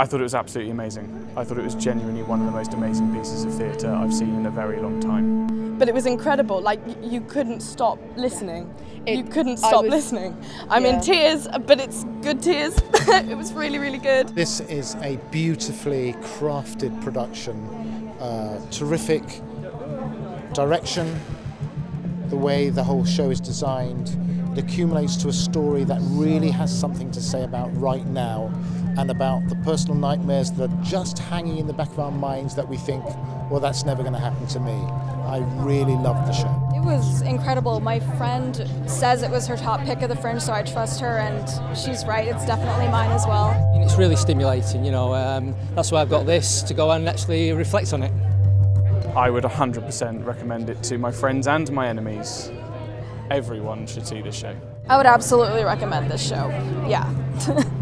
I thought it was absolutely amazing. I thought it was genuinely one of the most amazing pieces of theatre I've seen in a very long time. But it was incredible, like you couldn't stop listening. It- you couldn't I stop was- listening. I'm yeah. in tears, but it's good tears. it was really, really good. This is a beautifully crafted production, uh, terrific direction, the way the whole show is designed. It accumulates to a story that really has something to say about right now and about the personal nightmares that are just hanging in the back of our minds that we think, well, that's never going to happen to me. I really loved the show. It was incredible. My friend says it was her top pick of the Fringe, so I trust her, and she's right. It's definitely mine as well. It's really stimulating, you know. Um, that's why I've got this to go and actually reflect on it. I would 100% recommend it to my friends and my enemies. Everyone should see this show. I would absolutely recommend this show. Yeah.